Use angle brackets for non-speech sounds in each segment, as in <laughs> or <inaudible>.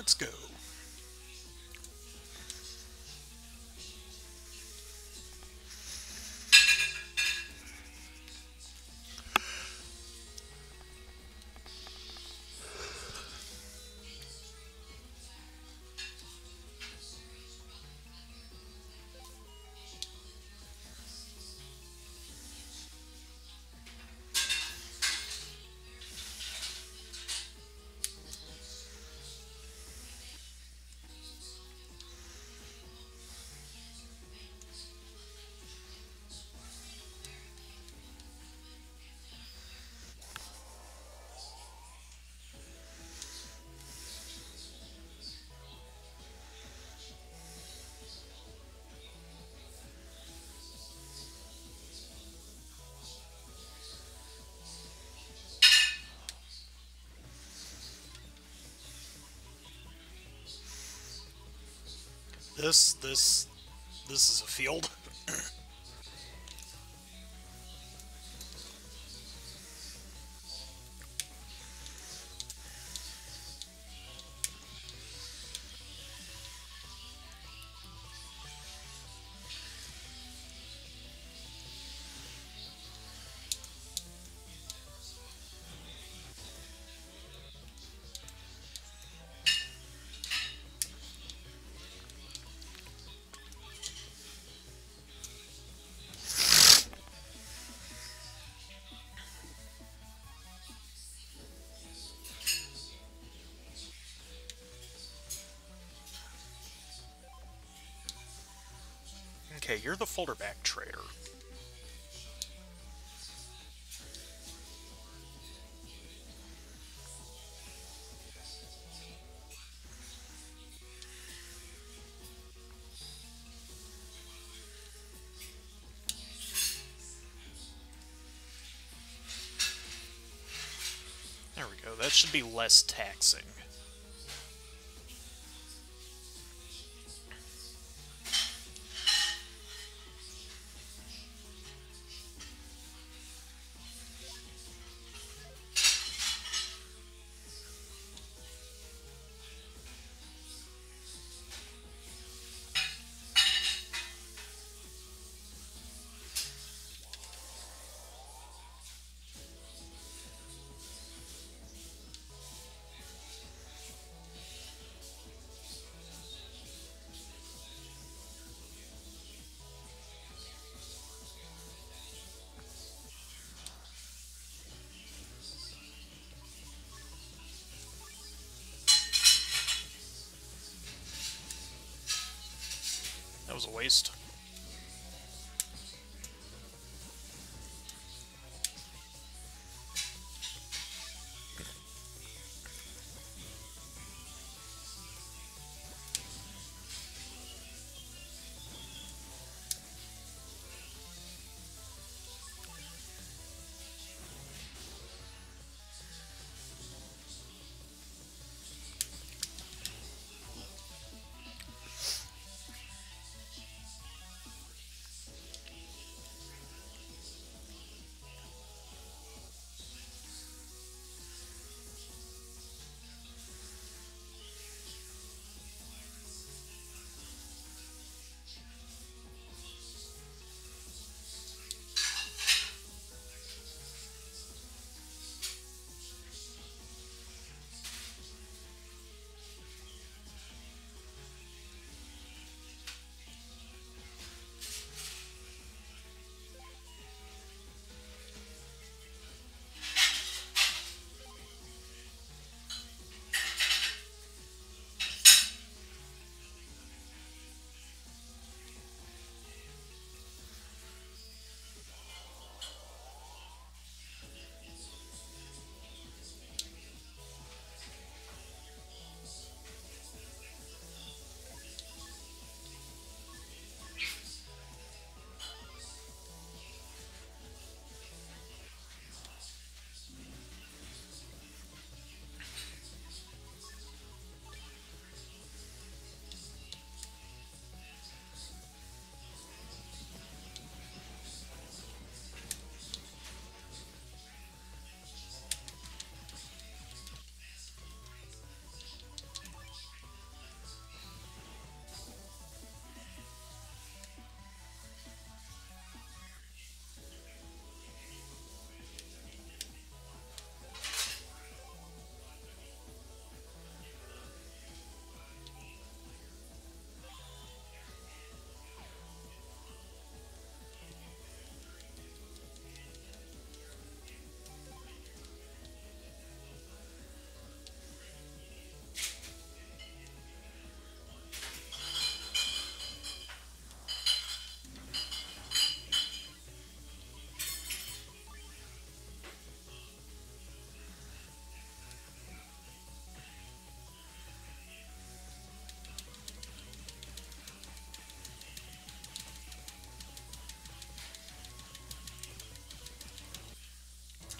Let's go. This, this, this is a field. Okay, you're the folderback trader. There we go. That should be less taxing. Was a waste.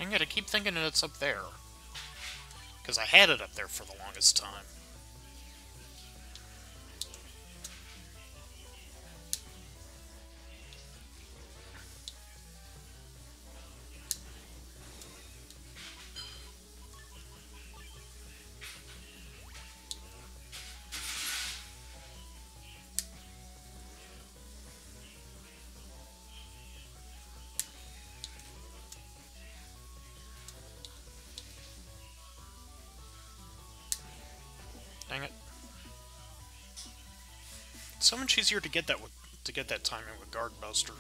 Dang it, I keep thinking that it's up there. Because I had it up there for the longest time. So much easier to get that to get that timing with Guard Buster.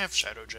Have Shadow J.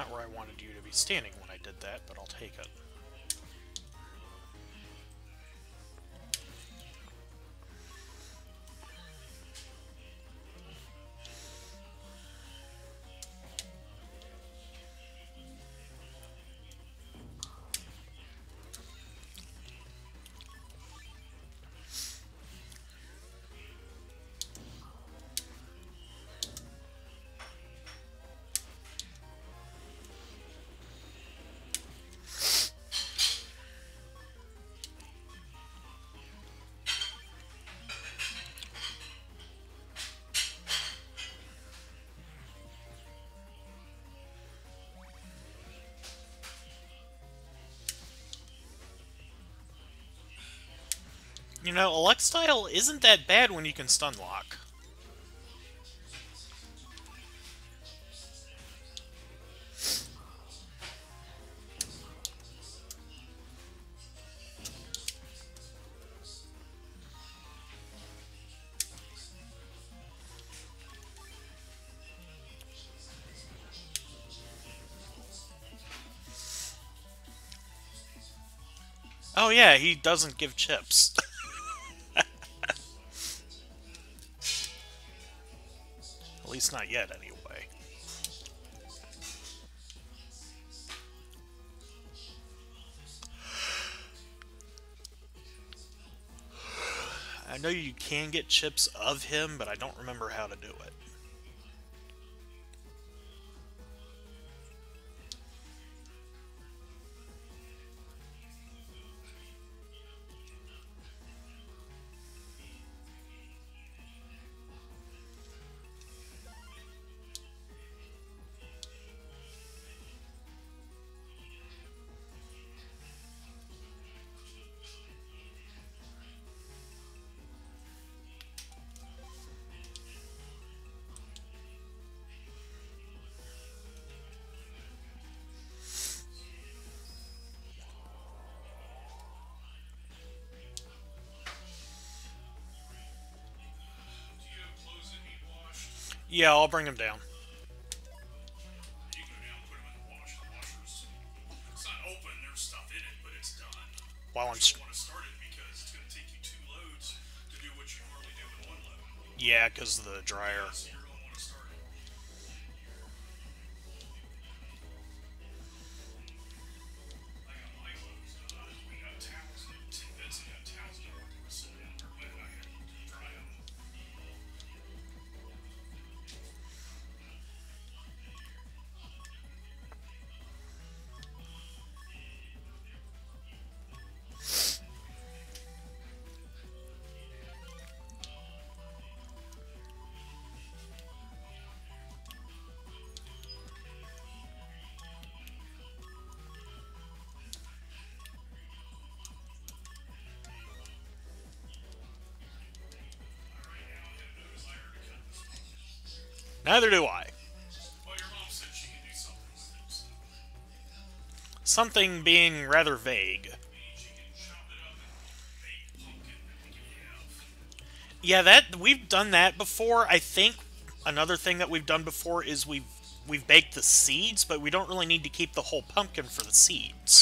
Not where I wanted you to be standing when I did that, but I'll take it. You know, ElecStyle isn't that bad when you can stun lock. Oh yeah, he doesn't give chips. <laughs> yet, anyway. I know you can get chips of him, but I don't remember how to do it. Do what you normally do in one load. Yeah, because of the dryer. Neither do I. Something Something being rather vague. Yeah, that we've done that before. I think another thing that we've done before is we've we've baked the seeds, but we don't really need to keep the whole pumpkin for the seeds.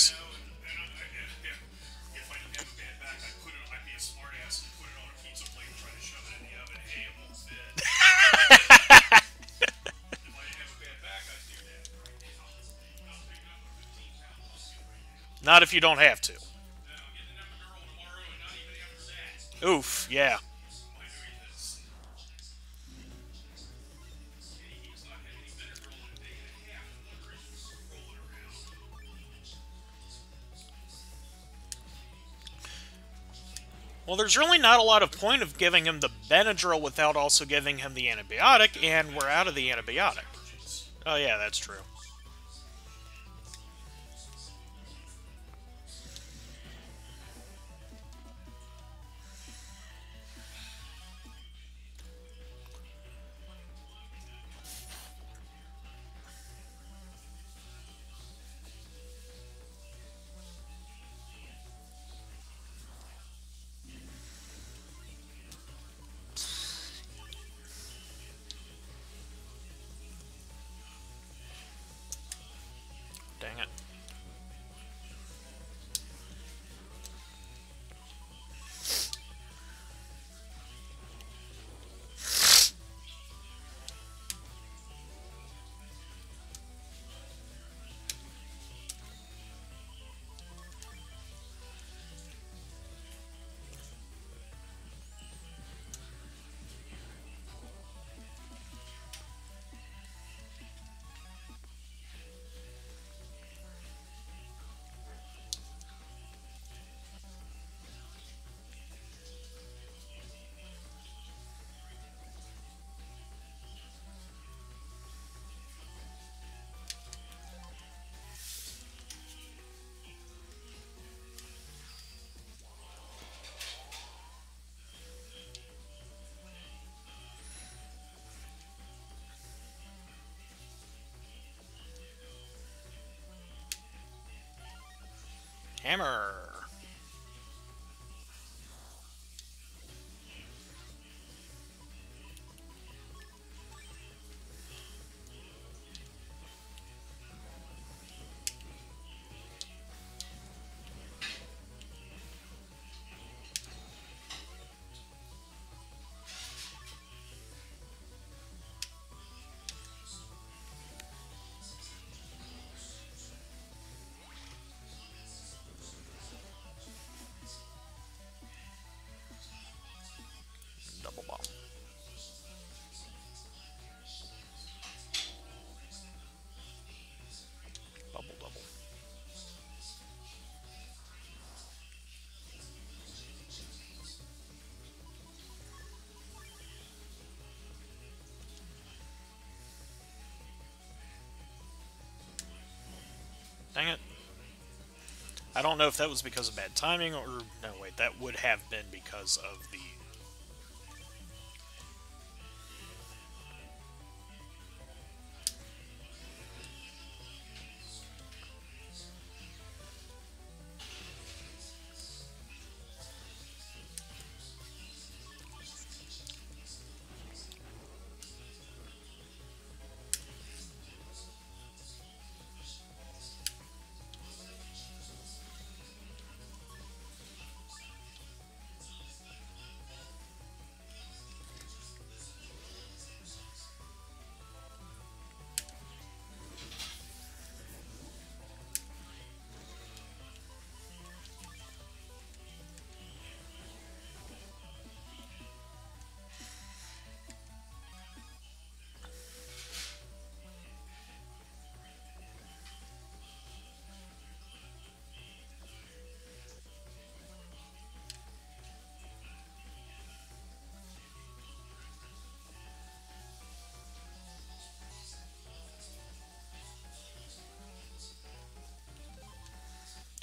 And a half. No have to. Oof, yeah. Well, there's really not a lot of point of giving him the Benadryl without also giving him the antibiotic, and we're out of the antibiotic. Oh yeah, that's true. Hammer. Dang it. I don't know if that was because of bad timing or no wait, that would have been because of the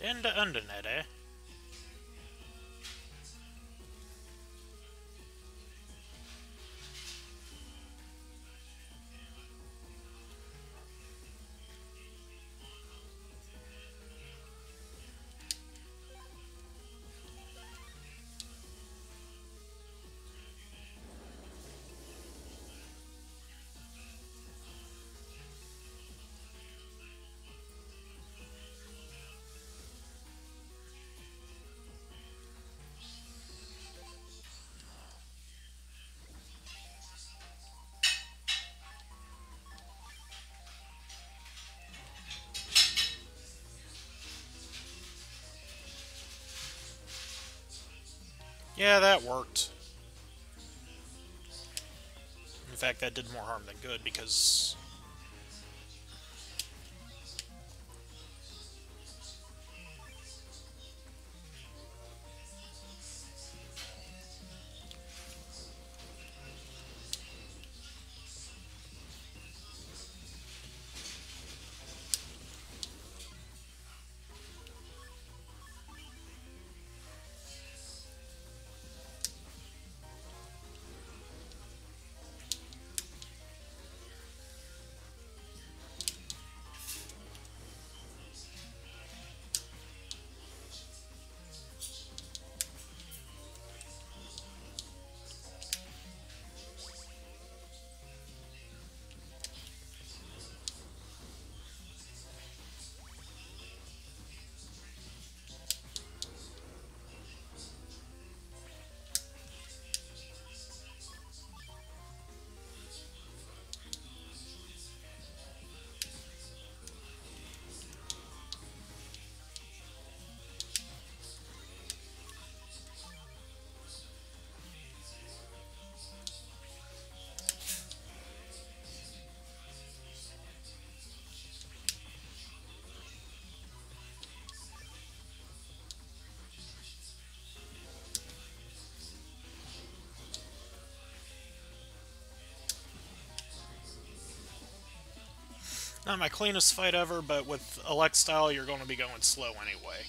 Den the undernet, eh? Yeah, that worked. In fact, that did more harm than good because not my cleanest fight ever, but with Elec style, you're going to be going slow anyway.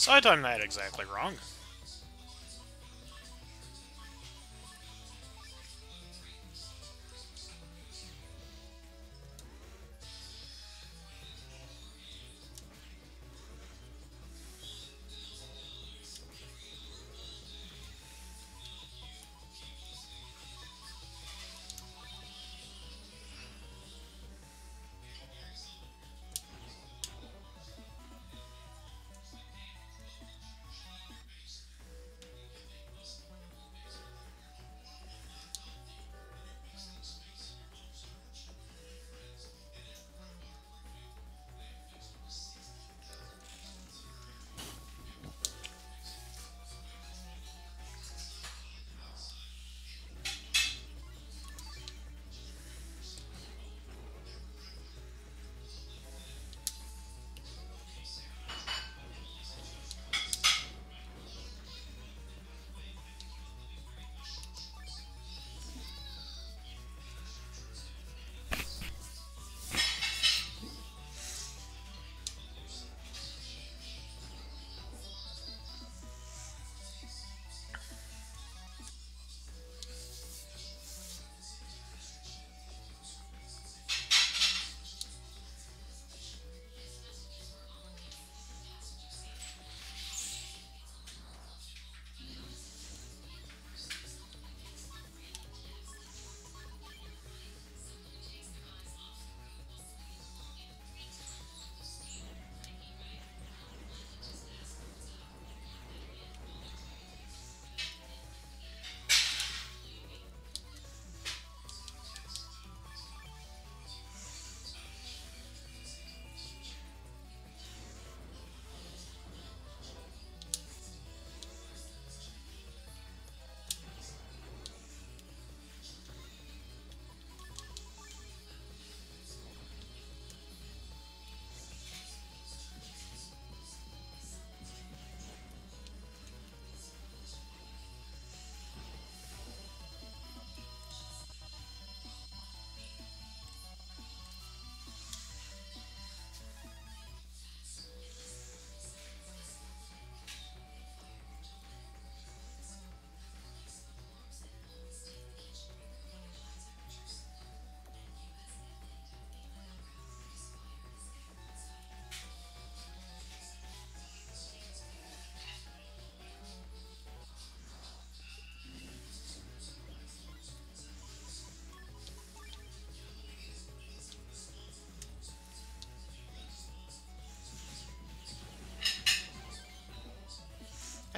So I timed that exactly wrong.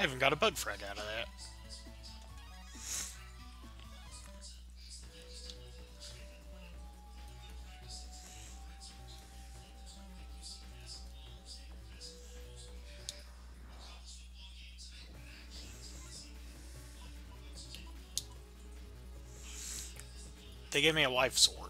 I even got a BugFrag out of that. They gave me a LifeSword.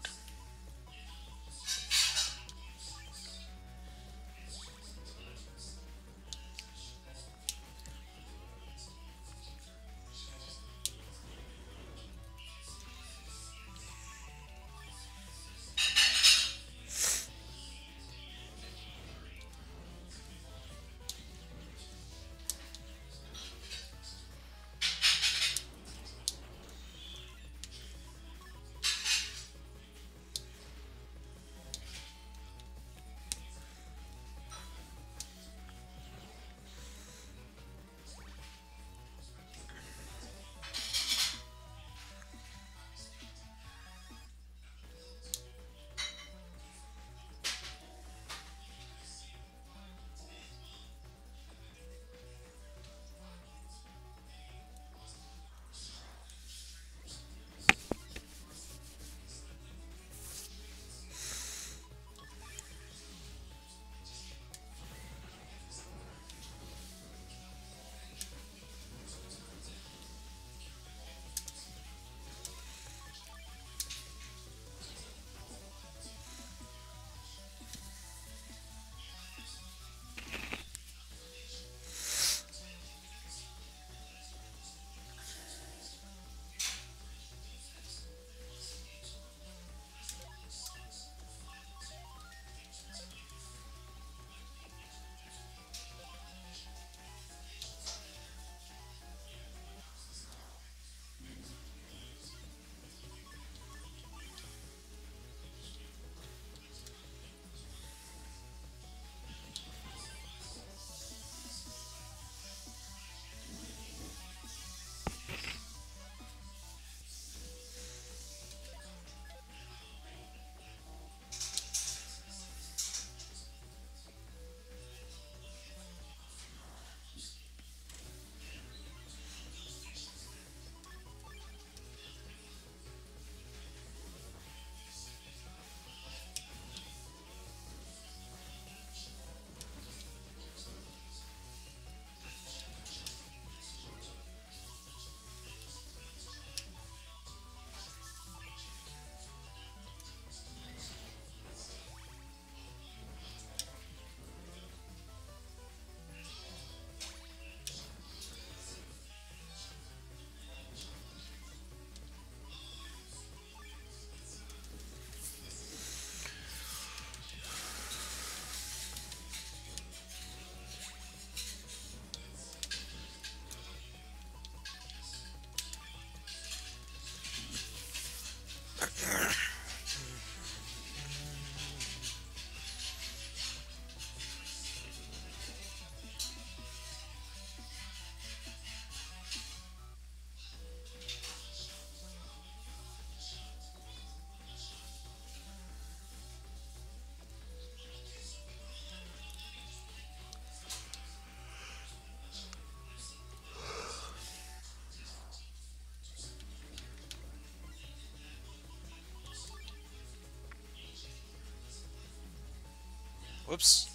Whoops.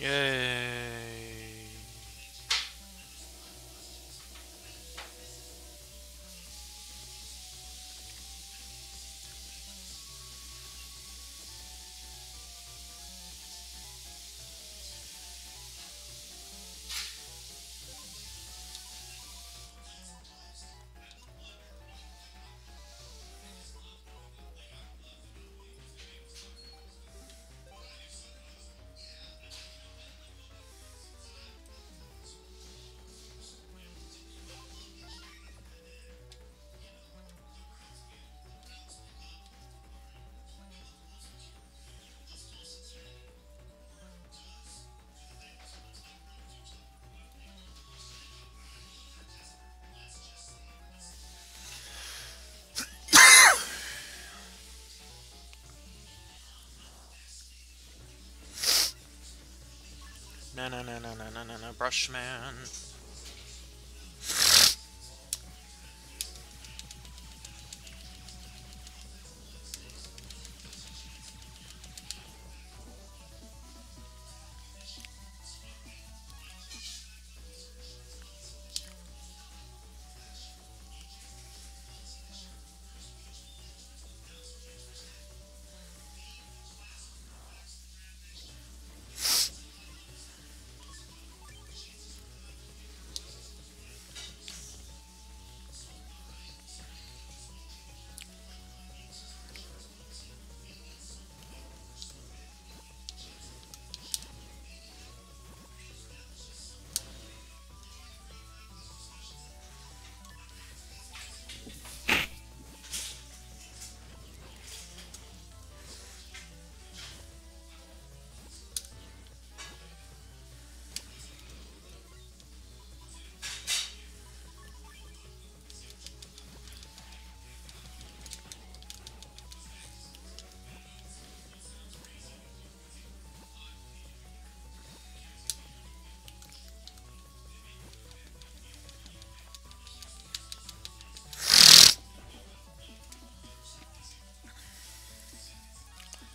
Yay. Na na na na na no, no, Brushman.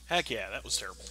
Heck yeah, that was terrible.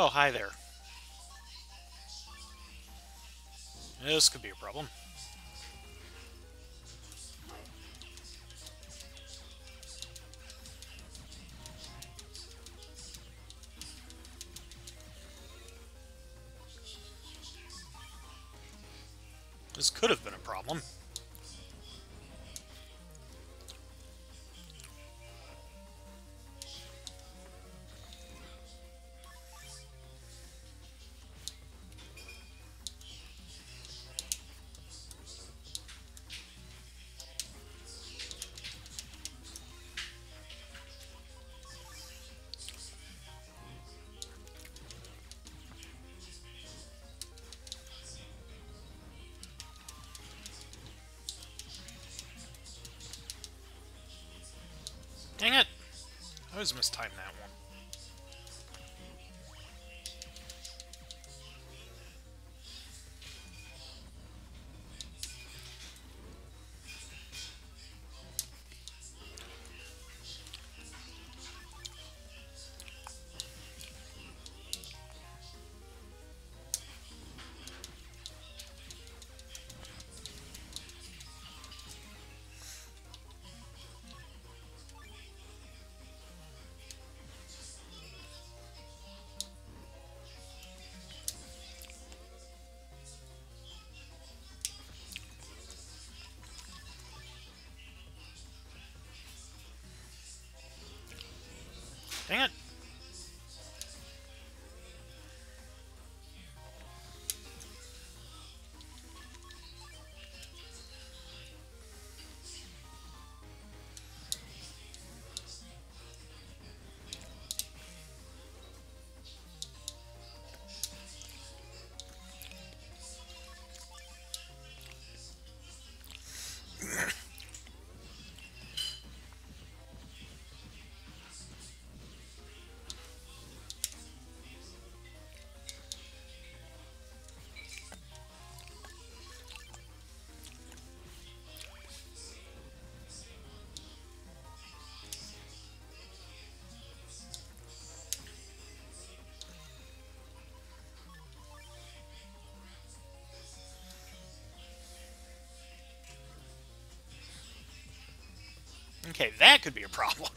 Oh, hi there. This could be a problem. Dang it! I always mistime that Dang it! Okay, that could be a problem.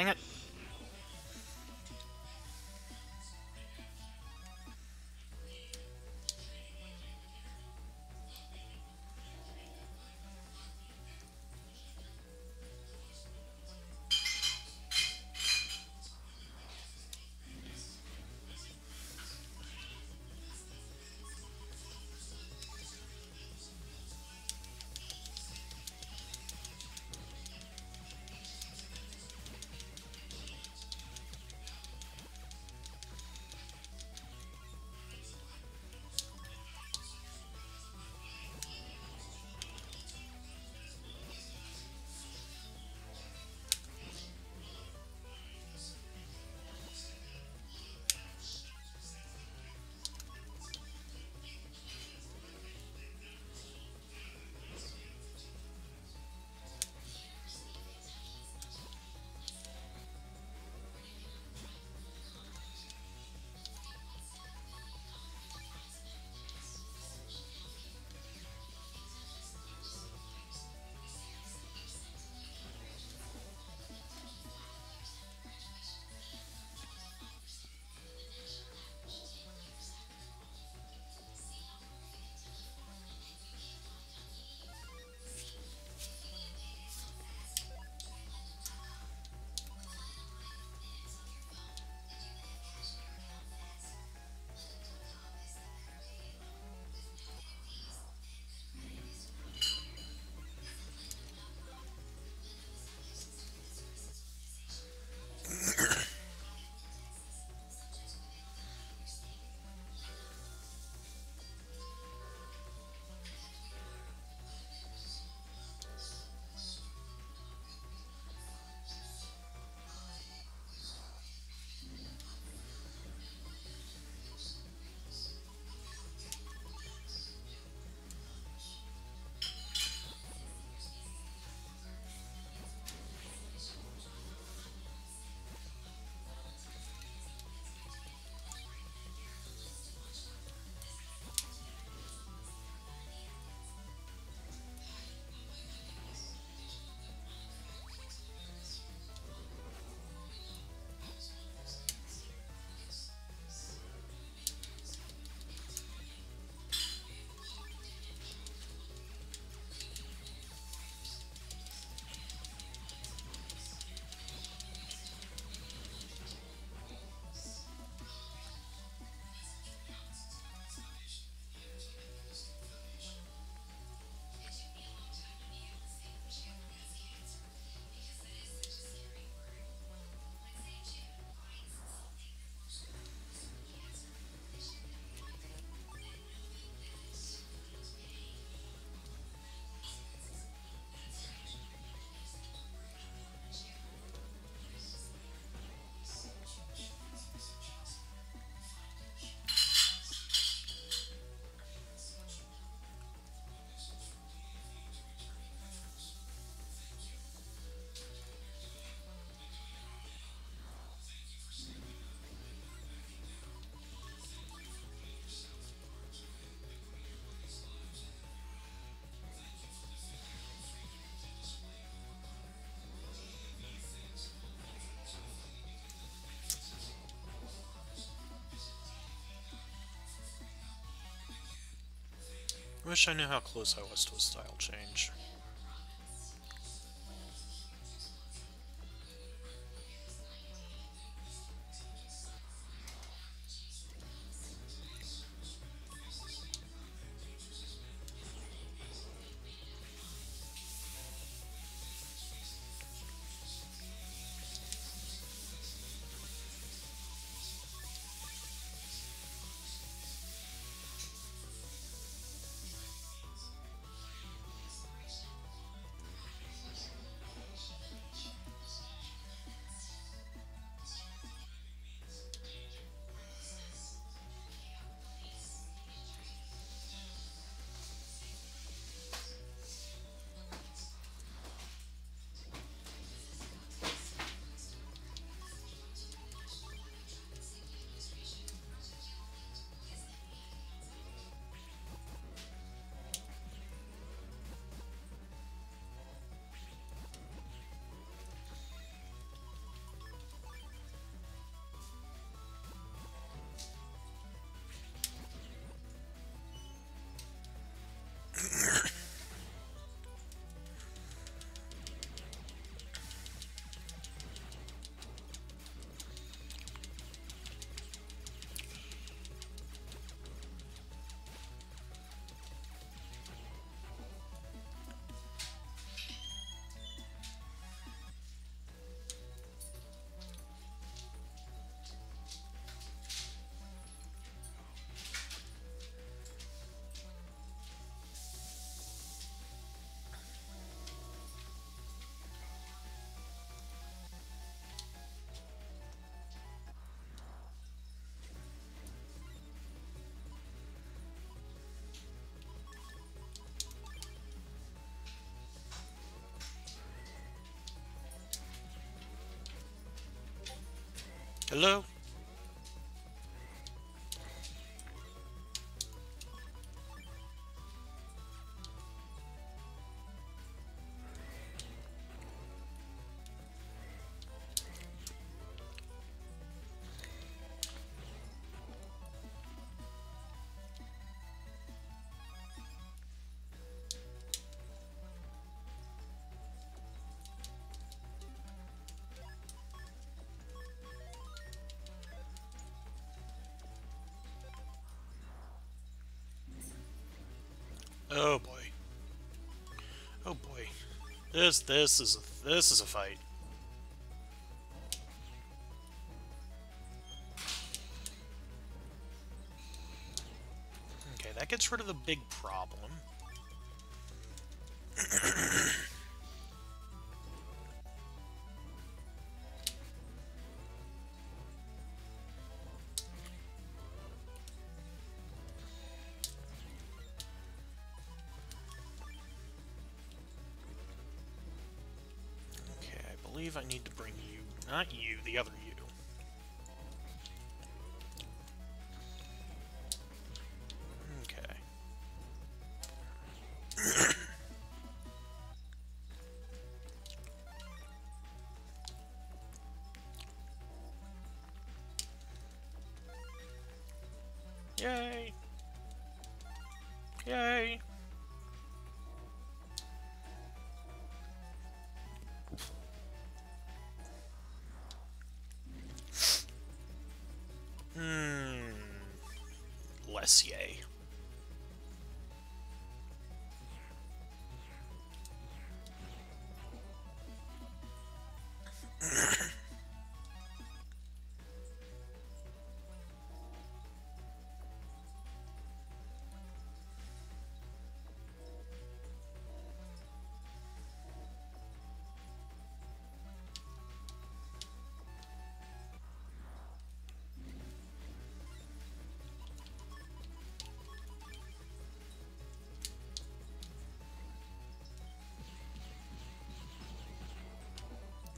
Dang it. I wish I knew how close I was to a style change. Hello? Oh boy. Oh boy. This this is a, this is a fight. Okay, that gets rid of the big problem. Yay! Yay!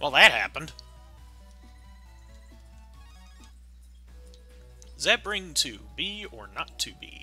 Well, that happened. Does that bring to be or not to be?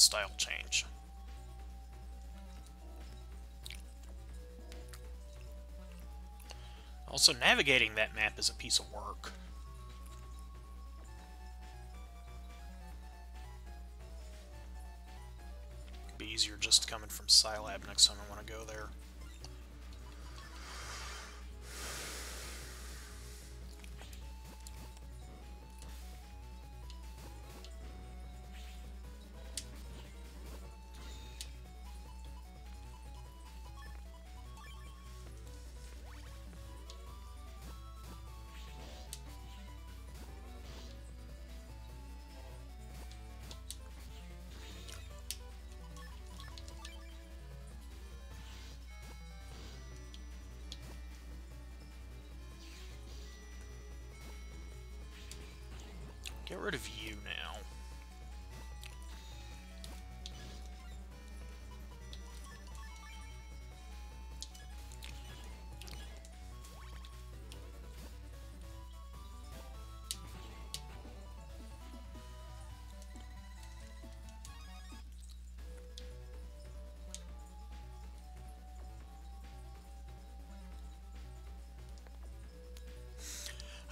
Style change? Also, navigating that map is a piece of work. Be easier just coming from Scilab next time I want to go there.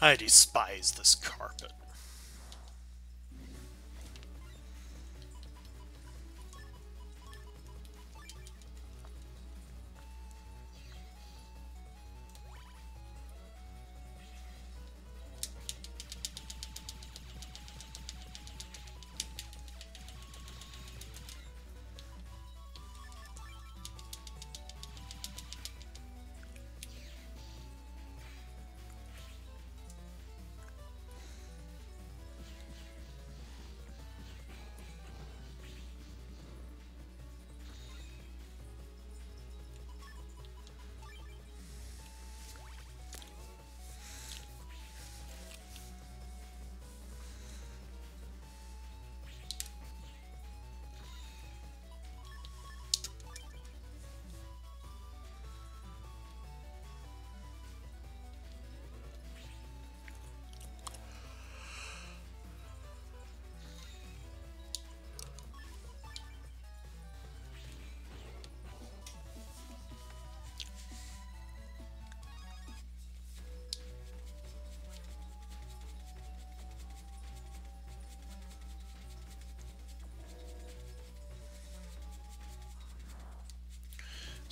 I despise this carpet.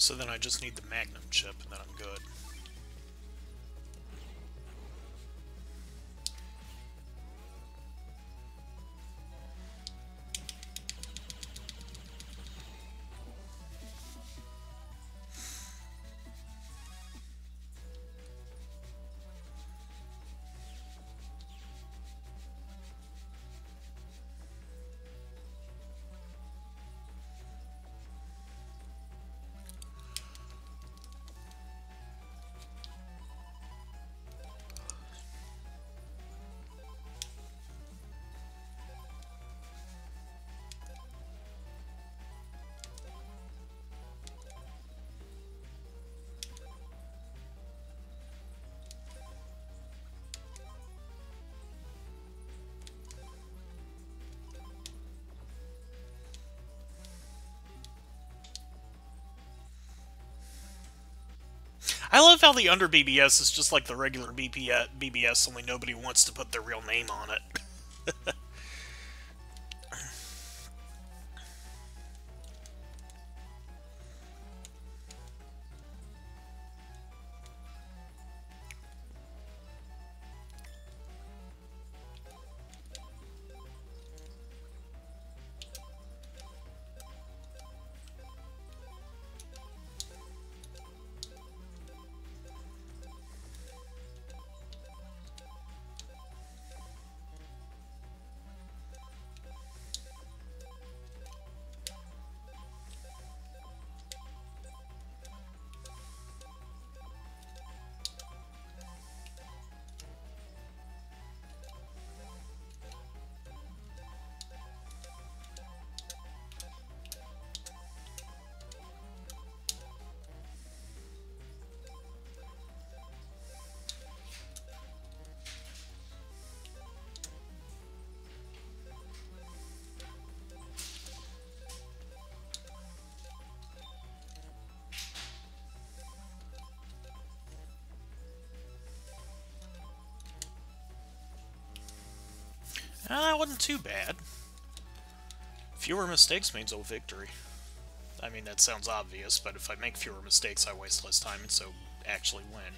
So then I just need the Magnum chip and then I'm good. I love how the under BBS is just like the regular BBS, uh, only nobody wants to put their real name on it. Wasn't too bad. Fewer mistakes means a victory. I mean, that sounds obvious, but if I make fewer mistakes, I waste less time and so actually win.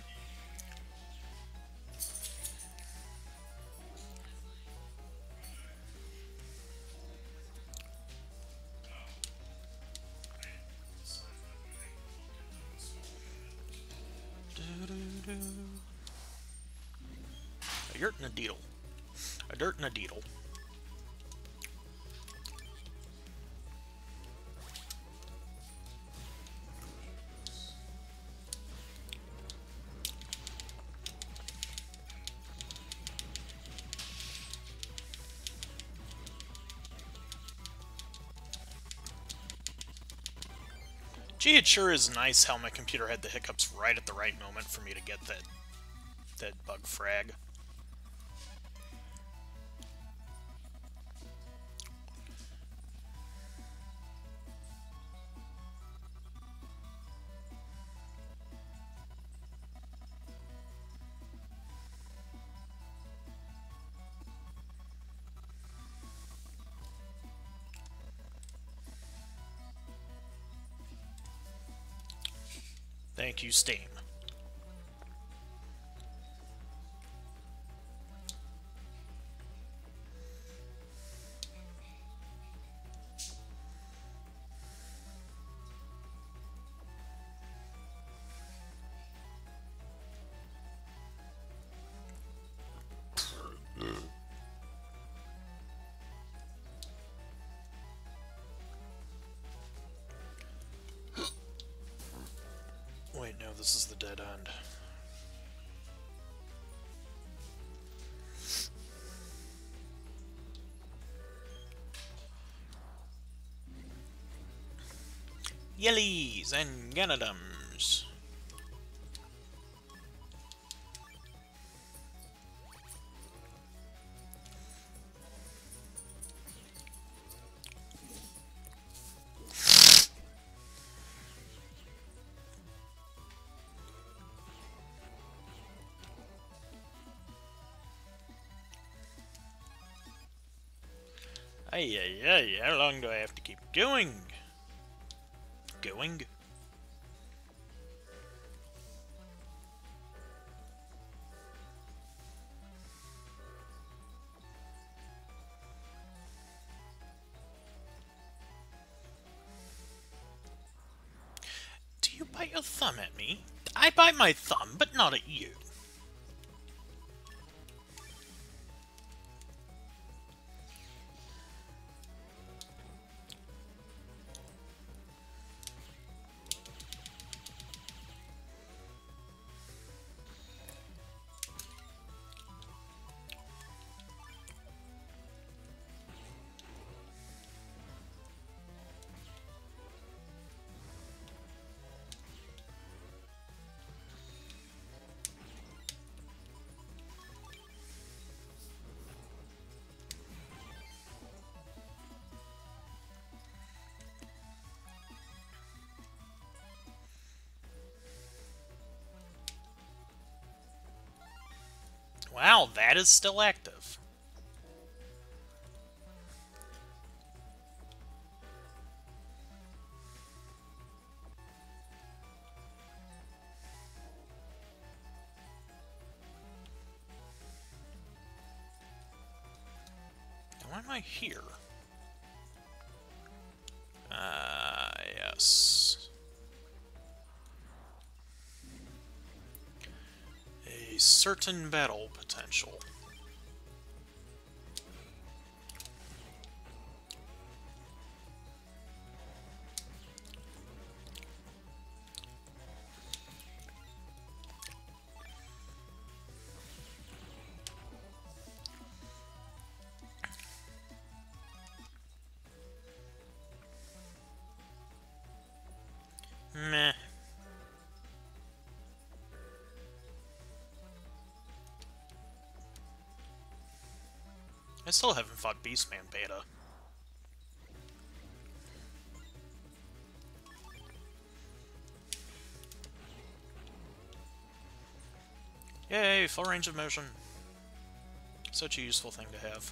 Gee, it sure is nice how my computer had the hiccups right at the right moment for me to get that that BugFrag. You, Steam. Yellies and Ganadums. Ay, ay, how long do I have to keep going? Going? Do you bite your thumb at me? I bite my thumb, but not at you. Wow, that is still active. Why am I here? Uh, yes. Certain battle potential. I still haven't fought Beastman Beta. Yay, full range of motion. Such a useful thing to have.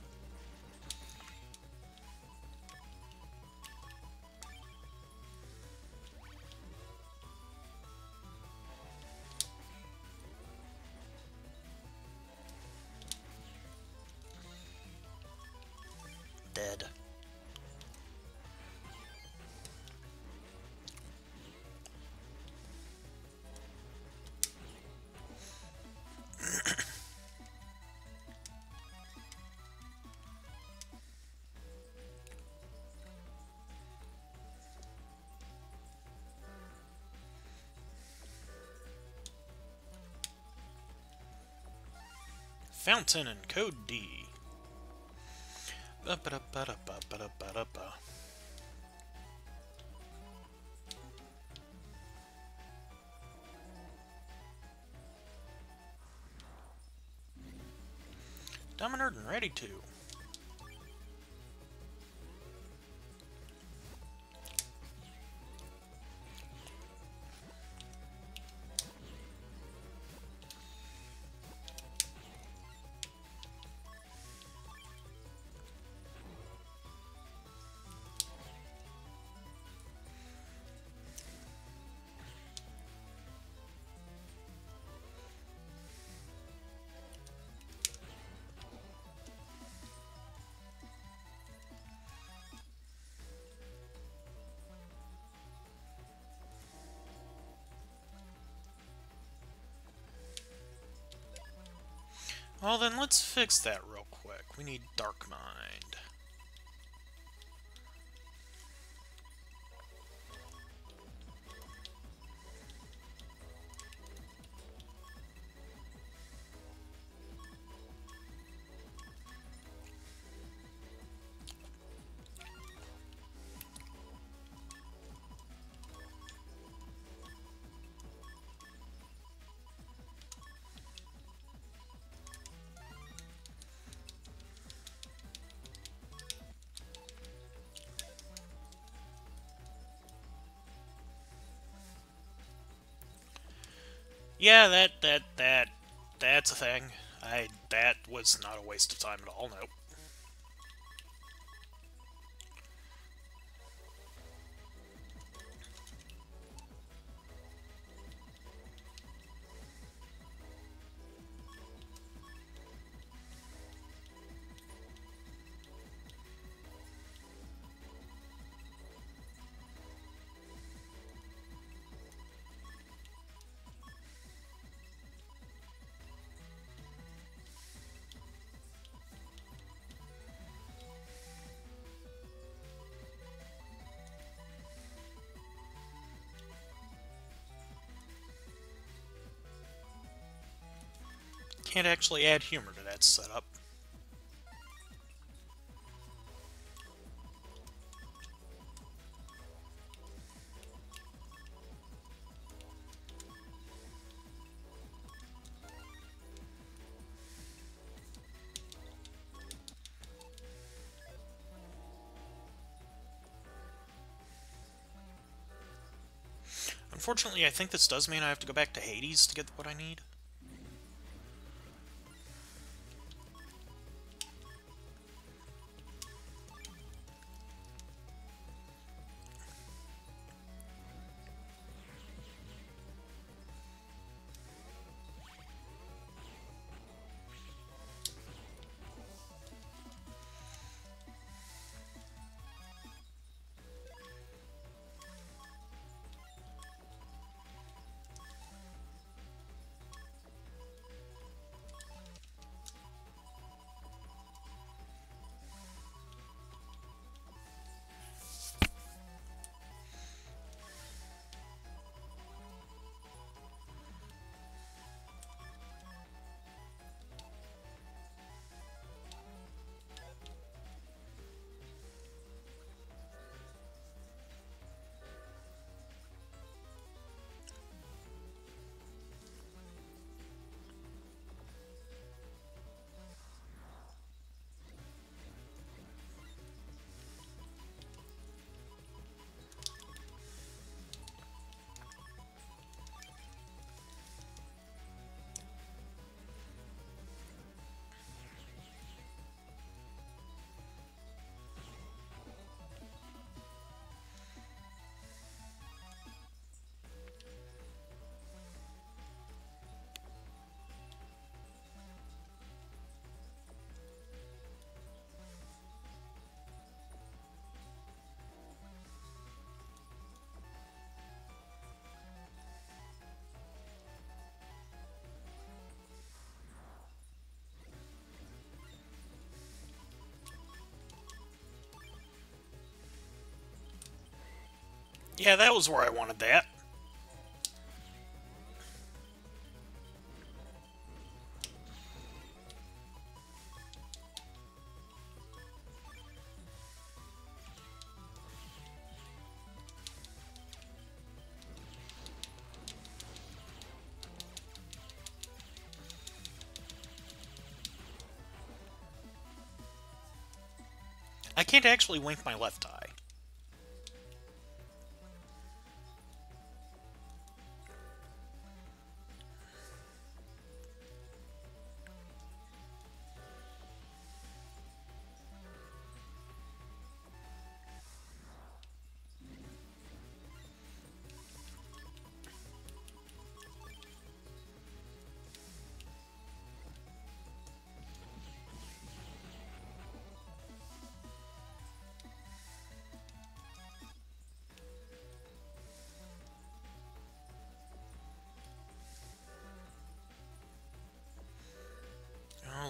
Fountain and Code D. Ba-ba-da-ba-da-ba-ba-da-ba-da-ba. Dominant and ready to. Well, then let's fix that real quick. We need Dark Mind. Yeah, that that that that's a thing. I that was not a waste of time at all. Nope. Can't actually add humor to that setup. Unfortunately, I think this does mean I have to go back to Hades to get what I need. Yeah, that was where I wanted that. I can't actually wink my left eye.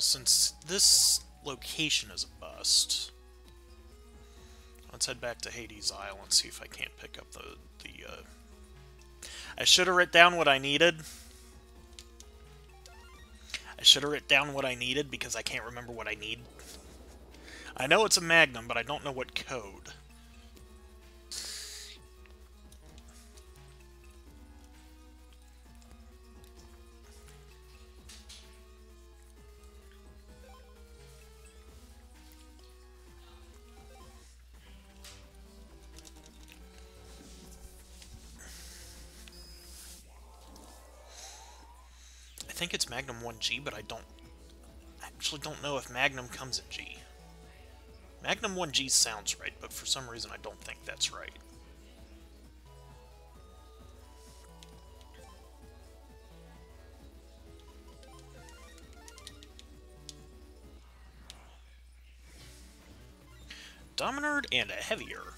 Since this location is a bust, let's head back to Hades Isle and see if I can't pick up the the. Uh... I should have written down what I needed. I should have written down what I needed because I can't remember what I need. I know it's a Magnum, but I don't know what code. It's Magnum 1G, but I don't actually don't know if Magnum comes in G. Magnum 1G sounds right, but for some reason I don't think that's right. Dominerd and a heavier.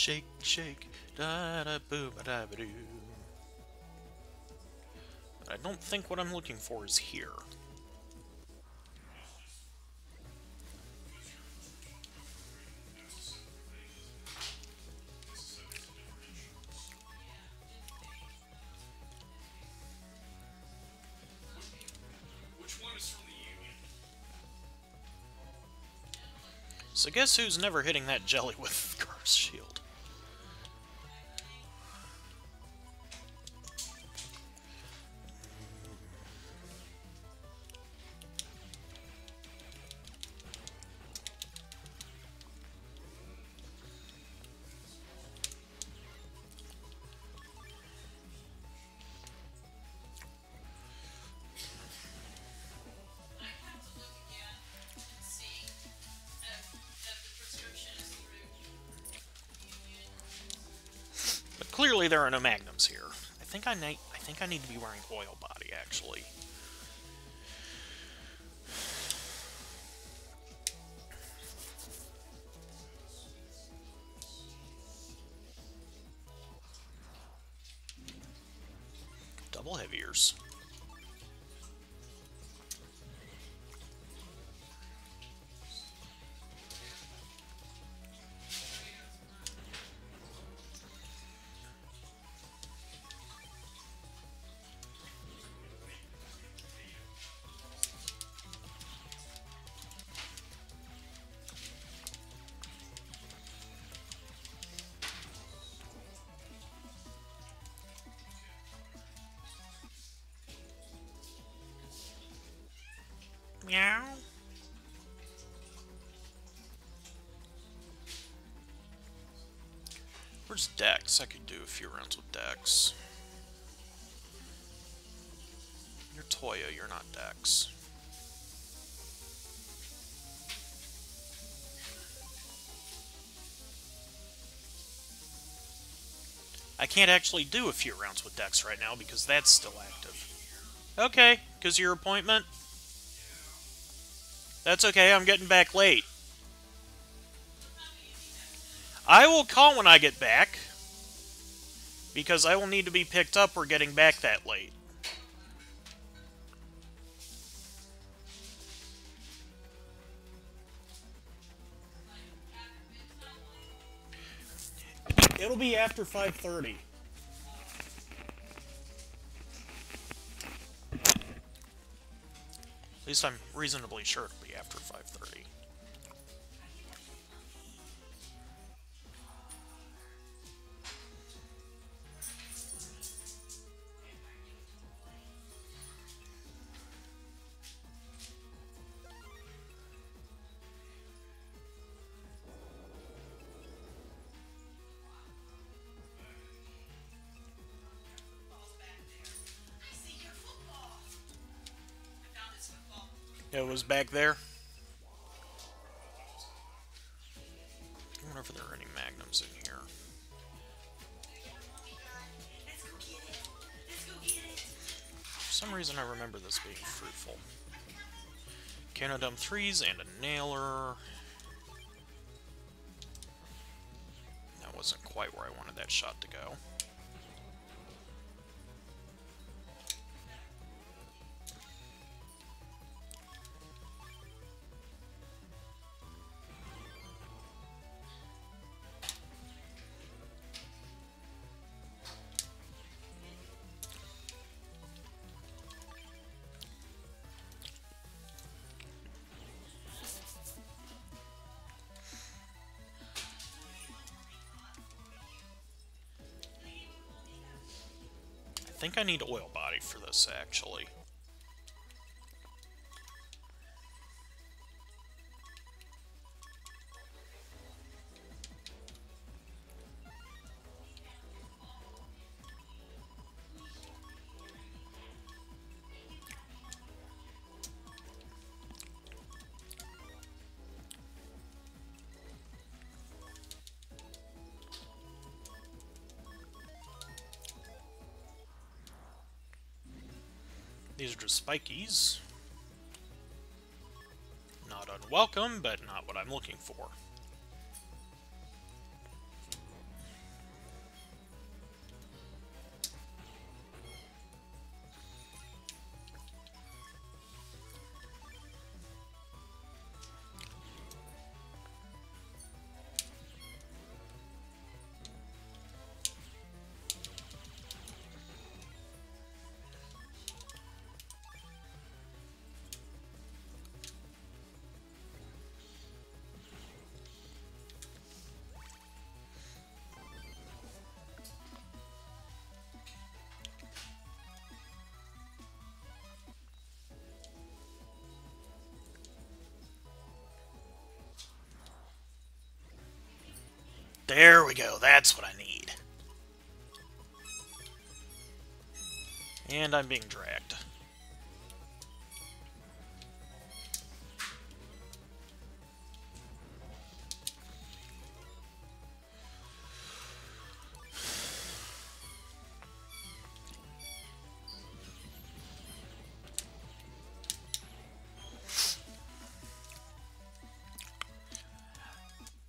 Shake, shake, da da boo ba da ba doo. But I don't think what I'm looking for is here. Which one is from the Union? So guess who's never hitting that jelly with <laughs> Garth's there are no magnums here. I think I need I think I need to be wearing oil body actually. Double heaviers. Where's Dex? I could do a few rounds with Dex. You're Toya, you're not Dex. I can't actually do a few rounds with Dex right now because that's still active. Okay, because your appointment? That's okay, I'm getting back late. I will call when I get back. Because I will need to be picked up or getting back that late. It'll be after 5:30. At least I'm reasonably sure it'll be after 5:30. Back there. I wonder if there are any magnums in here. For some reason, I remember this being fruitful. Canodumb 3s and a nailer. That wasn't quite where I wanted that shot to go. Think I need oil body for this, actually. Are spikies. Not unwelcome, but not what I'm looking for. There we go, that's what I need. And I'm being dragged.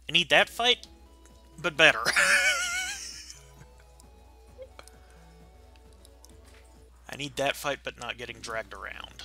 I need that fight, but better. <laughs> I need that fight, but not getting dragged around.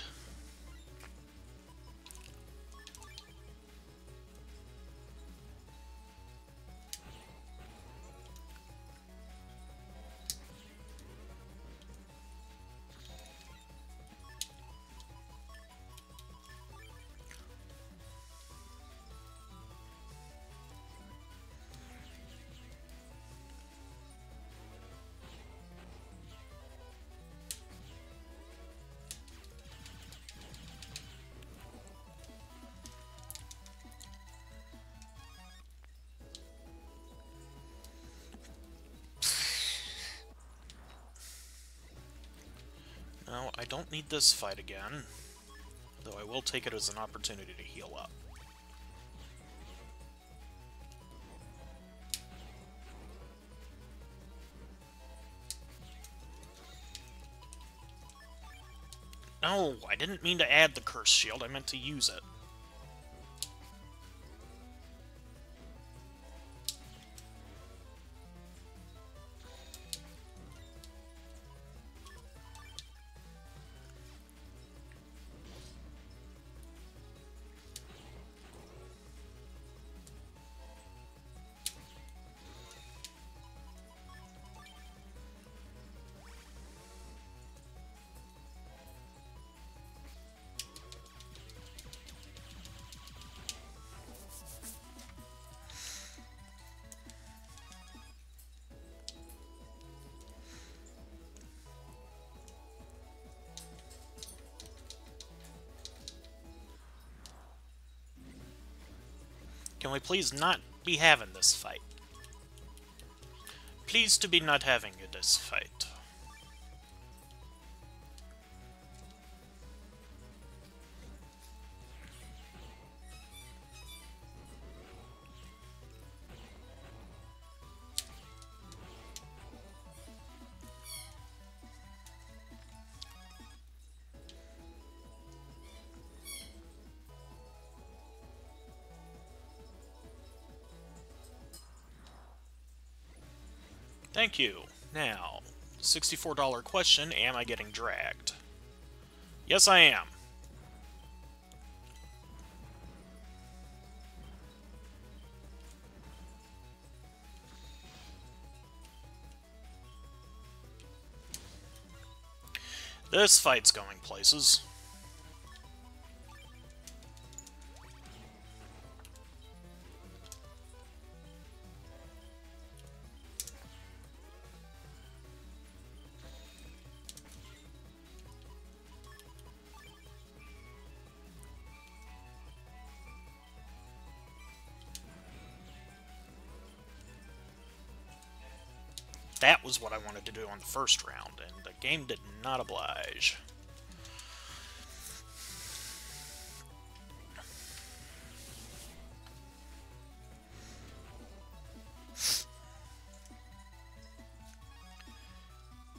Don't need this fight again. Though I will take it as an opportunity to heal up. No, I didn't mean to add the curse shield, I meant to use it. We please not be having this fight? Please to be not having this fight. Thank you. Now, $64 question Am I getting dragged? Yes, I am. This fight's going places. What I wanted to do on the first round, and the game did not oblige.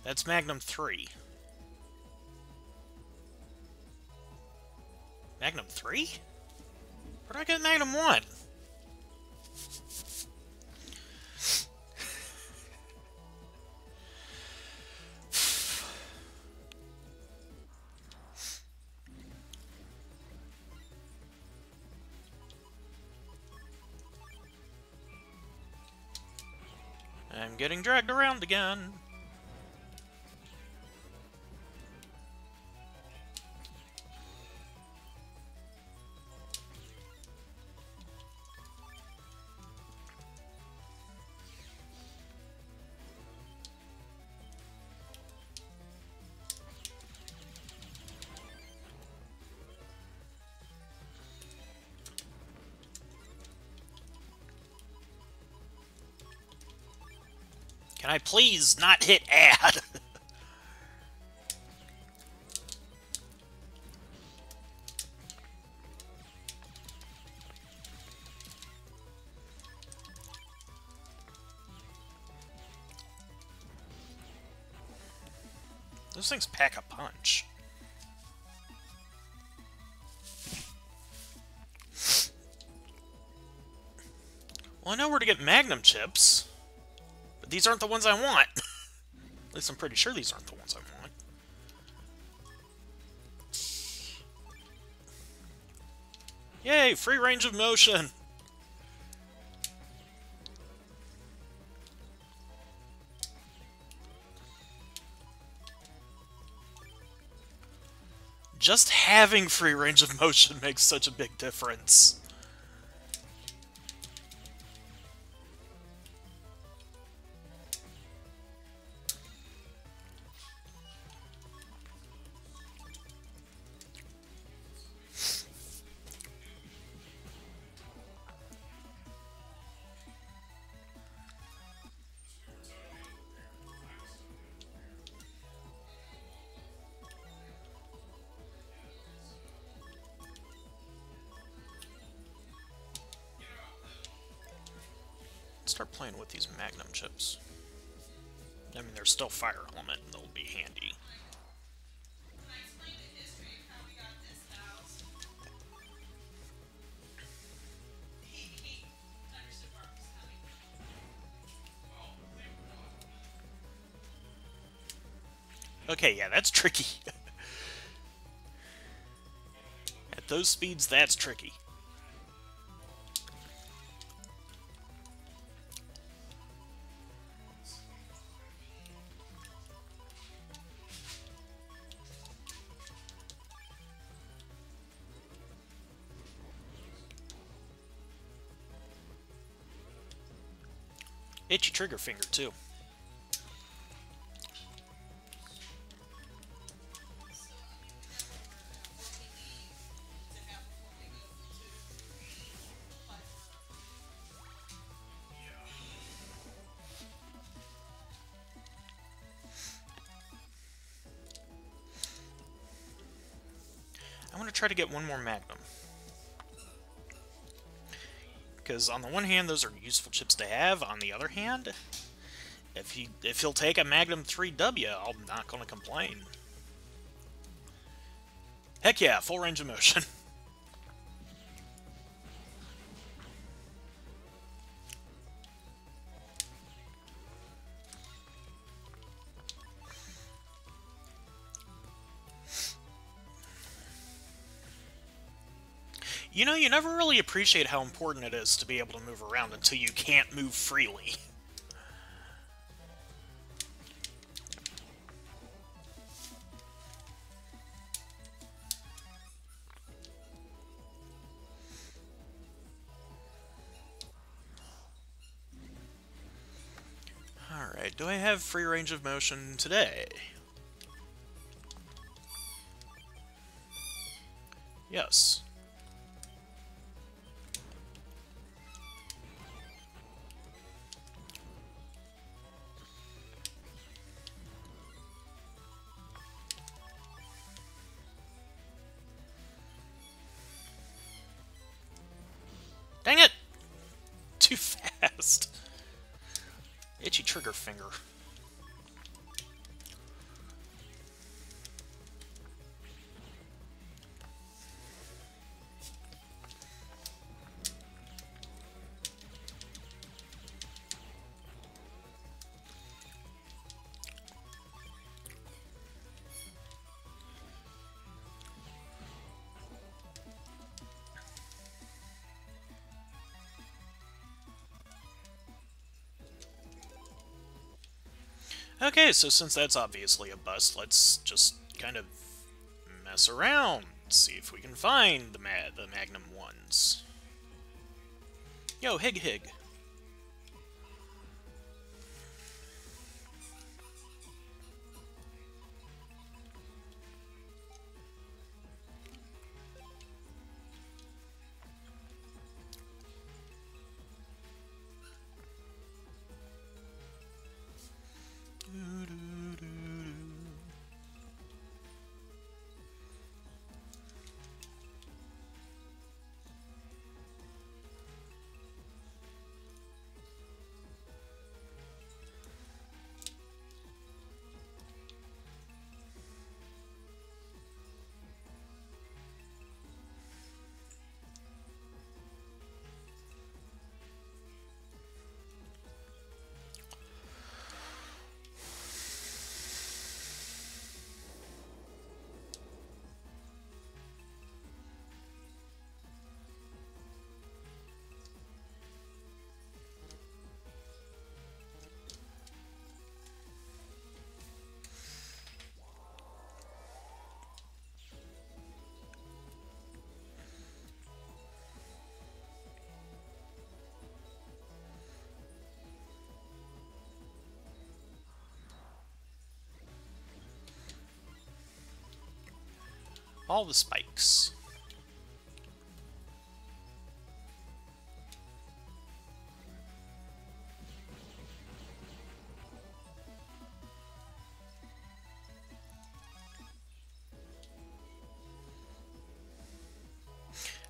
That's Magnum 3. Magnum 3? Where did I get Magnum 1? Getting dragged around again. Can I please not hit add? <laughs> Those things pack a punch. Well, I know where to get Magnum chips. But these aren't the ones I want. <laughs> At least I'm pretty sure these aren't the ones I want. Yay, free range of motion! Just having free range of motion makes such a big difference. I mean, there's still fire element, and they'll be handy. Okay, yeah, that's tricky. <laughs> At those speeds, that's tricky. Trigger finger, too. I want to try to get one more Magnum. Because on the one hand, those are useful chips to have. On the other hand, if he if he'll take a Magnum 3W, I'm not going to complain. Heck yeah, full range of motion. <laughs> You know, you never really appreciate how important it is to be able to move around until you can't move freely. Alright, do I have free range of motion today? Yes. Dang it! Too fast. Itchy trigger finger. Okay, so since that's obviously a bust, let's just kind of mess around. See if we can find the ma the Magnum ones. Yo, Hig Hig. All the spikes.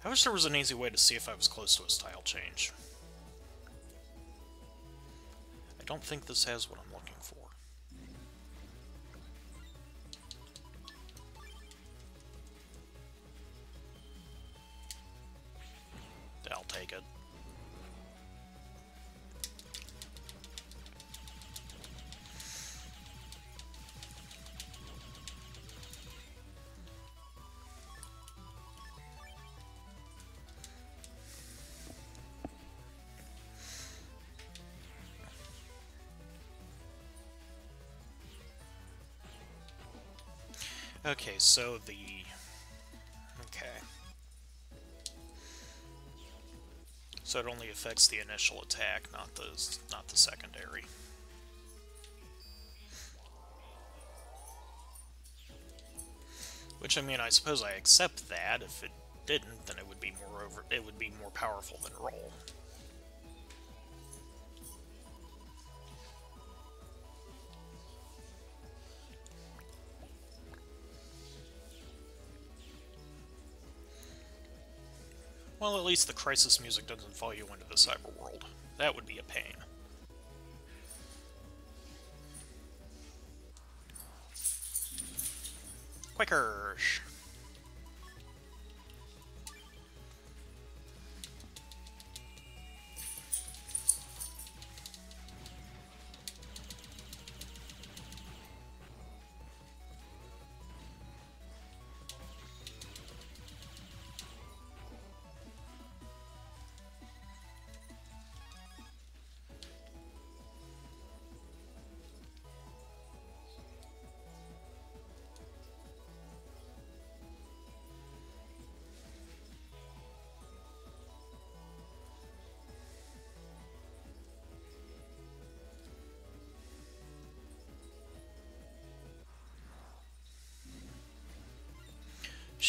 I wish there was an easy way to see if I was close to a style change. I don't think this has what I'm looking for. Okay, so the... Okay. So it only affects the initial attack, not the not the secondary. Which I mean, I suppose I accept that. If it didn't, then it would be more over. It would be more powerful than roll. Well, at least the crisis music doesn't follow you into the cyber world. That would be a pain. Quicker.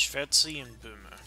Schvetzi and Boomer.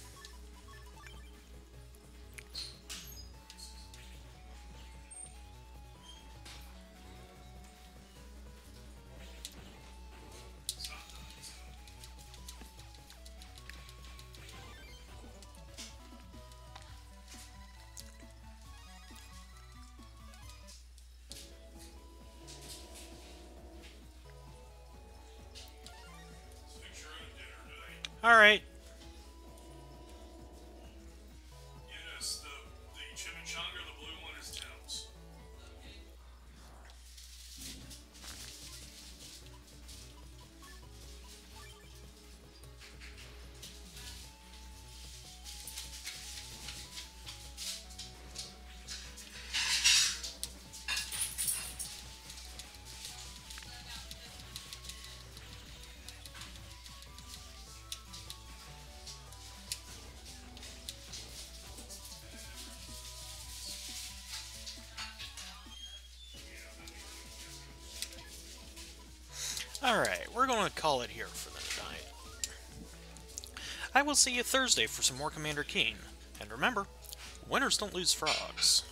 Alright, we're going to call it here for the night. I will see you Thursday for some more Commander Keen. And remember, winners don't lose frogs.